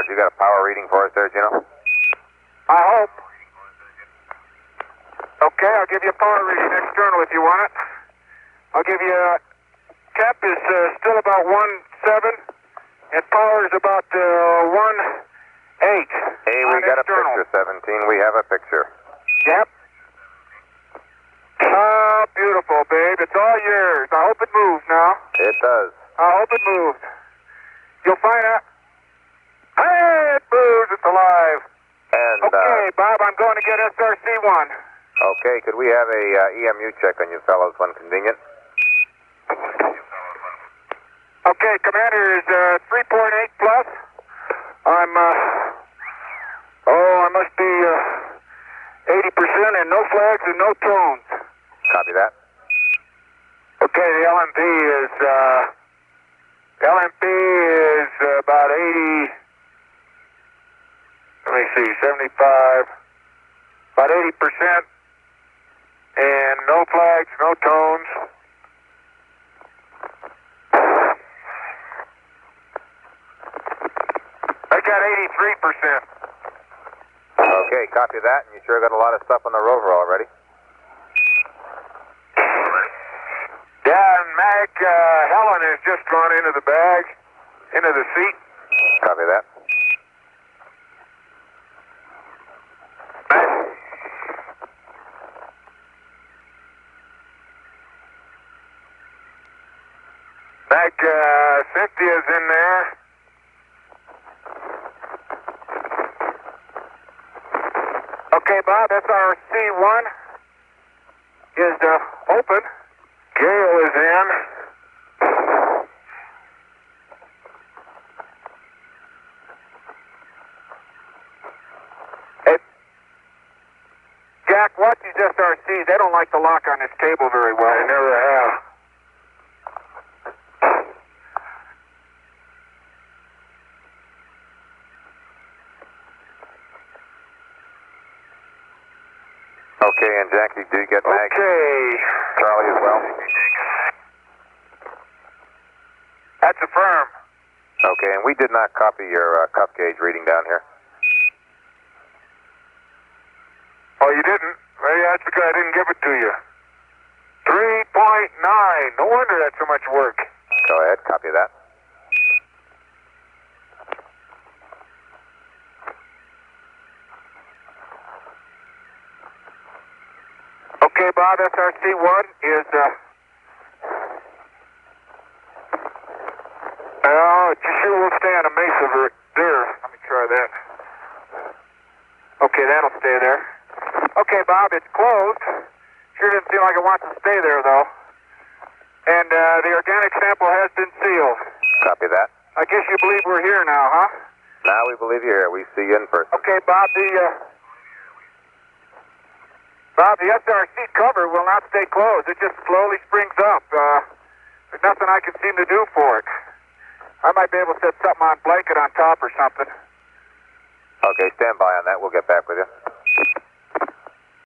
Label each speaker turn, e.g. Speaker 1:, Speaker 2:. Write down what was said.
Speaker 1: Roger, you got a power reading for us there, Gino?
Speaker 2: I hope. Okay, I'll give you a power reading external if you want it. I'll give you uh, cap is uh, still about one seven, and power is about uh, one eight.
Speaker 1: Hey, we got
Speaker 2: external.
Speaker 1: a picture, 17. We have a picture.
Speaker 2: Yep. Oh, beautiful, babe. It's all yours. I hope it moves now.
Speaker 1: It does.
Speaker 2: I hope it moves. You'll find out. Hey, it moves. It's alive.
Speaker 1: And,
Speaker 2: Okay, Bob, I'm going to get SRC one.
Speaker 1: uh, okay, could we have a uh, EMU check on you fellows when convenient?
Speaker 2: Okay, Commander is uh, 3.8 plus. I'm, uh, oh, I must be uh, 80% and no flags and no tones.
Speaker 1: Copy that.
Speaker 2: Okay, the LMP is, uh, LMP is uh, about 80, let me see, 75, about 80%, and no flags, no tones. I got 83%.
Speaker 1: Okay, copy that. And you sure got a lot of stuff on the rover already.
Speaker 2: Yeah, and Mag, uh, Helen has just gone into the bag, into the seat.
Speaker 1: Copy that.
Speaker 2: Mag, uh, Cynthia's in there. Okay, Bob, that's our C1 is uh, open. Gail is in. Hey, Jack, watch these SRCs. They don't like to lock on this cable very well. They never have.
Speaker 1: Okay, and Jackie, do you get Mag?
Speaker 2: Okay.
Speaker 1: Charlie as well?
Speaker 2: That's a firm.
Speaker 1: Okay, and we did not copy your uh, cuff gauge reading down here.
Speaker 2: Oh, you didn't? Maybe that's because I didn't give it to you. 3.9. No wonder that's so much work.
Speaker 1: Go ahead, copy that.
Speaker 2: Okay, Bob, SRC1 is, uh... Oh, it sure will stay on a mesa there. Let me try that. Okay, that'll stay there. Okay, Bob, it's closed. Sure doesn't seem like it wants to stay there, though. And, uh, the organic sample has been sealed.
Speaker 1: Copy that.
Speaker 2: I guess you believe we're here now, huh?
Speaker 1: Now we believe you're here. We see you in person.
Speaker 2: Okay, Bob, the, uh... Bob, the SRC cover will not stay closed. It just slowly springs up. Uh, there's nothing I can seem to do for it. I might be able to set something on blanket on top or something.
Speaker 1: Okay, stand by on that. We'll get back with you.